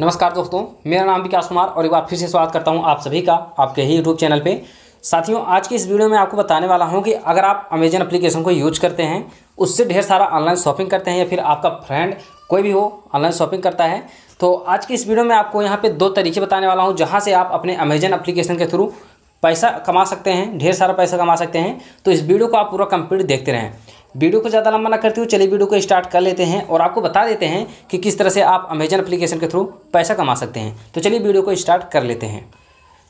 नमस्कार दोस्तों, मेरा नाम विकास कुमार और एक बार फिर से स्वागत करता हूँ आप सभी का आपके ही यूट्यूब चैनल पे। साथियों, आज की इस वीडियो में आपको बताने वाला हूँ कि अगर आप अमेजन एप्लीकेशन को यूज़ करते हैं, उससे ढेर सारा ऑनलाइन शॉपिंग करते हैं या फिर आपका फ्रेंड कोई भी हो ऑनलाइन शॉपिंग करता है तो आज की इस वीडियो में आपको यहाँ पर दो तरीके बताने वाला हूँ जहाँ से आप अपने अमेजन एप्लीकेशन के थ्रू पैसा कमा सकते हैं, ढेर सारा पैसा कमा सकते हैं तो इस वीडियो को आप पूरा कंप्लीट देखते रहें। वीडियो को ज़्यादा लंबा ना करते हुए चलिए वीडियो को स्टार्ट कर लेते हैं और आपको बता देते हैं कि किस तरह से आप अमेजन एप्लीकेशन के थ्रू पैसा कमा सकते हैं। तो चलिए वीडियो को स्टार्ट कर लेते हैं।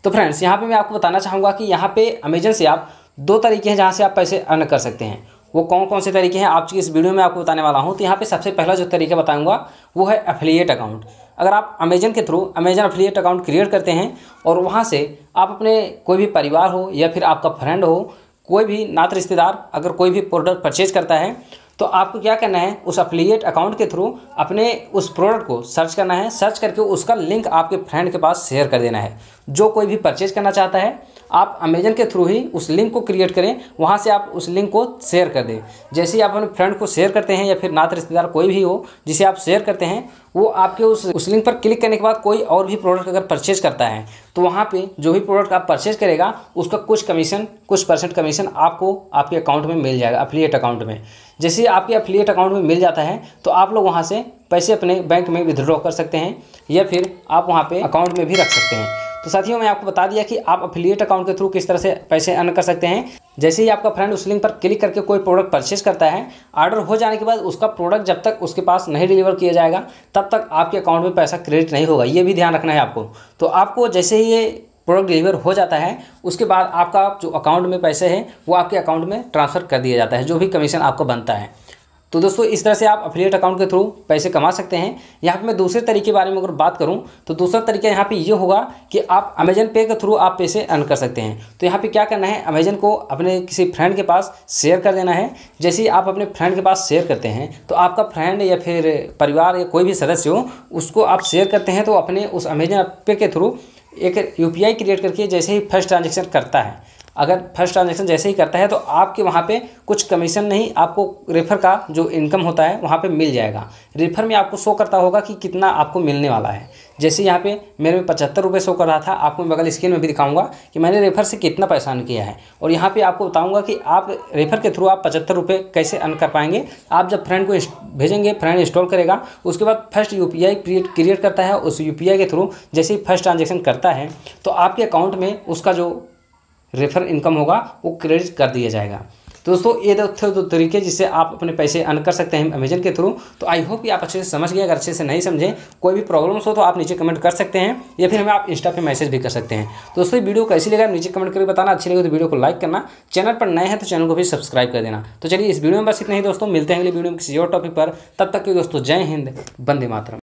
तो फ्रेंड्स यहाँ पे मैं आपको बताना चाहूँगा कि यहाँ पे अमेजन से आप दो तरीके हैं जहाँ से आप पैसे अर्न कर सकते हैं। वो कौन कौन से तरीके हैं, आप इस वीडियो में आपको बताने वाला हूँ तो यहाँ पे सबसे पहला जो तरीका बताऊँगा, वो है एफिलिएट अकाउंट अगर आप अमेजन के through Amazon affiliate account create करते हैं और वहाँ से आप अपने कोई भी परिवार हो या फिर आपका फ्रेंड हो, कोई भी नात रिश्तेदार अगर कोई भी प्रोडक्ट परचेज करता है तो आपको क्या करना है? उस अफिलिएट अकाउंट के थ्रू अपने उस प्रोडक्ट को सर्च करना है। सर्च करके उसका लिंक आपके फ्रेंड के पास शेयर कर देना है। जो कोई भी परचेज करना चाहता है आप अमेजन के थ्रू ही उस लिंक को क्रिएट करें, वहाँ से आप उस लिंक को शेयर कर दें। जैसे ही आप अपने फ्रेंड को शेयर करते हैं या फिर नात रिश्तेदार कोई भी हो, जिसे आप शेयर करते हैं, वो आपके उस उस लिंक पर क्लिक करने के बाद कोई और भी प्रोडक्ट अगर परचेज करता है तो वहाँ पे जो भी प्रोडक्ट आप परचेज करेगा, उसका कुछ कमीशन कुछ परसेंट कमीशन आपको आपके अकाउंट में मिल जाएगा अफिलिएट अकाउंट में। जैसे आपके अफिलिएट अकाउंट में मिल जाता है तो आप लोग वहाँ से पैसे अपने बैंक में विदड्रॉ कर सकते हैं या फिर आप वहाँ पर अकाउंट में भी रख सकते हैं। तो साथियों, मैं आपको बता दिया कि आप अफिलिएट अकाउंट के थ्रू किस तरह से पैसे अर्न कर सकते हैं। जैसे ही आपका फ्रेंड उस लिंक पर क्लिक करके कोई प्रोडक्ट परचेज करता है ऑर्डर हो जाने के बाद उसका प्रोडक्ट जब तक उसके पास नहीं डिलीवर किया जाएगा, तब तक आपके अकाउंट में पैसा क्रेडिट नहीं होगा। ये भी ध्यान रखना है आपको। तो आपको जैसे ही ये प्रोडक्ट डिलीवर हो जाता है, उसके बाद आपका जो अकाउंट में पैसे हैं, वो आपके अकाउंट में ट्रांसफ़र कर दिया जाता है, जो भी कमीशन आपको बनता है। तो दोस्तों, इस तरह से आप अफिलिएट अकाउंट के थ्रू पैसे कमा सकते हैं। यहाँ पे मैं दूसरे तरीके के बारे में अगर बात करूँ तो दूसरा तरीका यहाँ पे ये यह होगा कि आप अमेजन पे के थ्रू आप पैसे अर्न कर सकते हैं। तो यहाँ पे क्या करना है अमेजन को अपने किसी फ्रेंड के पास शेयर कर देना है। जैसे आप अपने फ्रेंड के पास शेयर करते हैं तो आपका फ्रेंड या फिर परिवार या कोई भी सदस्य हो, उसको आप शेयर करते हैं तो अपने उस अमेजन पे के थ्रू एक यूपीआई क्रिएट करके जैसे ही फ़र्स्ट ट्रांजेक्शन करता है। अगर फ़र्स्ट ट्रांजेक्शन जैसे ही करता है तो आपके वहाँ पे कुछ कमीशन नहीं, आपको रेफर का जो इनकम होता है, वहाँ पे मिल जाएगा। रेफर में आपको शो करता होगा कि कितना आपको मिलने वाला है। जैसे यहाँ पे मेरे में पचहत्तर रुपये शो कर रहा था, आपको मैं बगल स्क्रीन में भी दिखाऊँगा कि मैंने रेफर से कितना पैसा अर्न किया है। और यहाँ पे आपको बताऊँगा कि आप रेफर के थ्रू आप पचहत्तर रुपये कैसे अर्न कर पाएँगे। आप जब फ्रेंड को भेजेंगे फ्रेंड इंस्टॉल करेगा, उसके बाद फ़र्स्ट यू पी क्रिएट करता है, उस यूपीआई के थ्रू जैसे ही फ़र्स्ट ट्रांजेक्शन करता है तो आपके अकाउंट में उसका जो रेफर इनकम होगा, वो क्रेडिट कर दिया जाएगा। तो दोस्तों, ये थे दो तरीके जिससे आप अपने पैसे अर्न कर सकते हैं अमेजन के थ्रू तो आई होप कि आप अच्छे से समझ गए। अगर अच्छे से नहीं समझें, कोई भी प्रॉब्लम्स हो तो आप नीचे कमेंट कर सकते हैं, या फिर हमें आप इंस्टा पे मैसेज भी कर सकते हैं। तो दोस्तों वीडियो कैसी लगा। नीचे कमेंट करके बताना। अच्छी लगे तो वीडियो को लाइक करना। चैनल पर नए हैं तो चैनल को भी सब्सक्राइब कर देना। तो चलिए, इस वीडियो में बस इतना ही दोस्तों। मिलते हैं अगले वीडियो में किसी और टॉपिक पर। तब तक के दोस्तों, जय हिंद। बंदे मातरम।